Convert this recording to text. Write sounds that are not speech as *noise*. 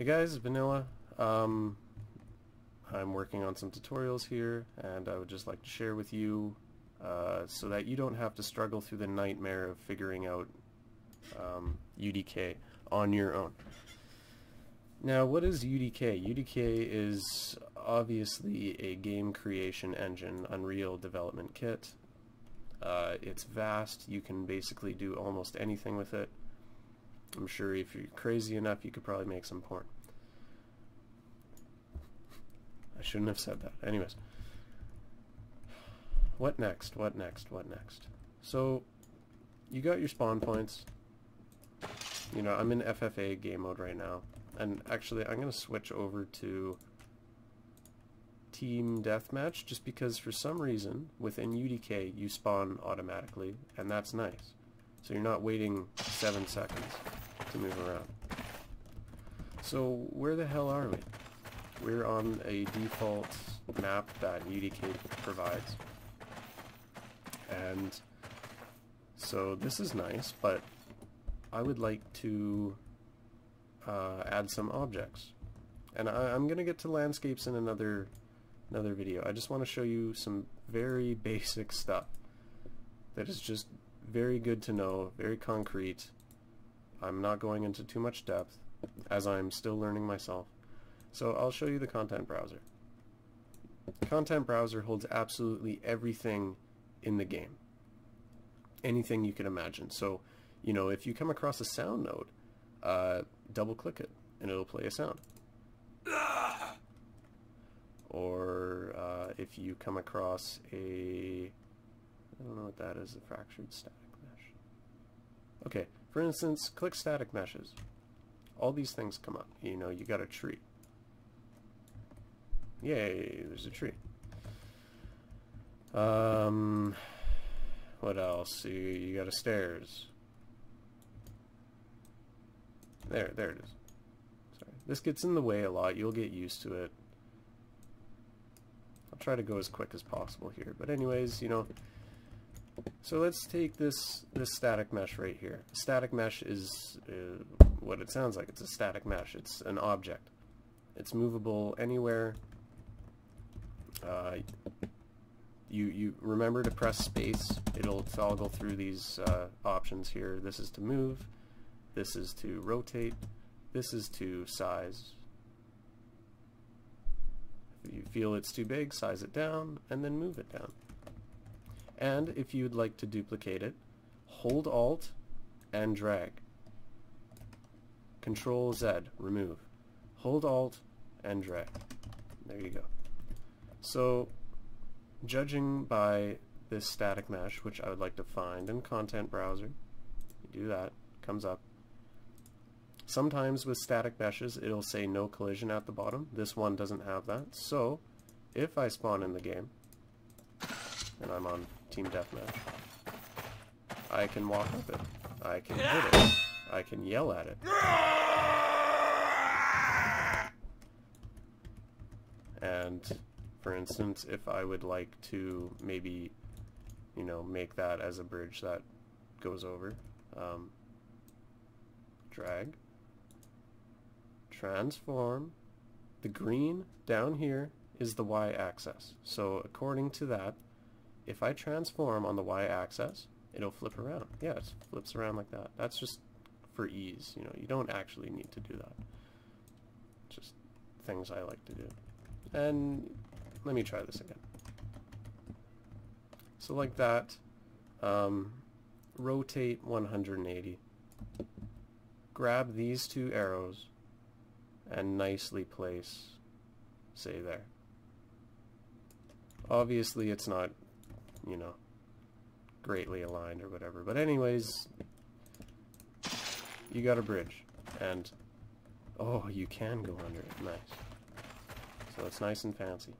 Hey guys, Vanilla. Um, I'm working on some tutorials here and I would just like to share with you uh, so that you don't have to struggle through the nightmare of figuring out um, UDK on your own. Now what is UDK? UDK is obviously a game creation engine, Unreal Development Kit. Uh, it's vast, you can basically do almost anything with it. I'm sure if you're crazy enough, you could probably make some porn. I shouldn't have said that. Anyways. What next? What next? What next? So, you got your spawn points. You know, I'm in FFA game mode right now. And actually, I'm going to switch over to Team Deathmatch just because for some reason, within UDK, you spawn automatically, and that's nice. So you're not waiting seven seconds to move around. So where the hell are we? We're on a default map that UDK provides. And so this is nice, but I would like to uh, add some objects. And I, am going to get to landscapes in another another video. I just want to show you some very *laughs* basic stuff that is just very good to know, very concrete. I'm not going into too much depth as I'm still learning myself. So I'll show you the content browser. content browser holds absolutely everything in the game. Anything you can imagine. So, you know, if you come across a sound node, uh, double click it and it'll play a sound. Or uh, if you come across a I don't know what that is, a fractured static mesh. Okay, for instance, click static meshes. All these things come up. You know, you got a tree. Yay, there's a tree. Um, what else? You, you got a stairs. There, there it is. Sorry. This gets in the way a lot. You'll get used to it. I'll try to go as quick as possible here. But anyways, you know, so let's take this, this static mesh right here. Static mesh is uh, what it sounds like. It's a static mesh. It's an object. It's movable anywhere. Uh, you, you remember to press space. It'll toggle through these uh, options here. This is to move. This is to rotate. This is to size. If you feel it's too big, size it down, and then move it down. And if you'd like to duplicate it, hold Alt and drag. Control Z, remove. Hold Alt and drag. There you go. So, judging by this static mesh, which I would like to find in Content Browser, you do that, comes up. Sometimes with static meshes, it'll say no collision at the bottom. This one doesn't have that. So, if I spawn in the game, and I'm on Team Deathmatch. I can walk up it. I can hit it. I can yell at it. And, for instance, if I would like to maybe, you know, make that as a bridge that goes over, um, drag, transform, the green down here is the y-axis. So according to that, if I transform on the y-axis, it'll flip around. Yeah, it flips around like that. That's just for ease. You know, you don't actually need to do that. Just things I like to do. And let me try this again. So like that, um, rotate 180. Grab these two arrows and nicely place, say there. Obviously it's not you know, greatly aligned or whatever. But anyways, you got a bridge. And, oh, you can go under it. Nice. So it's nice and fancy.